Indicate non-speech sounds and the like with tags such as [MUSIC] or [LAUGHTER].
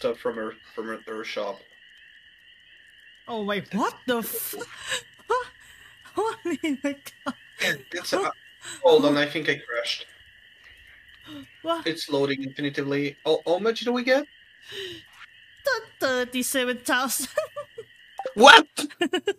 stuff from her from her, her shop. Oh wait, what the f- Holy my god. Hold on, I think I crashed. What? It's loading infinitively. Oh, how much do we get? 37,000. What? [LAUGHS]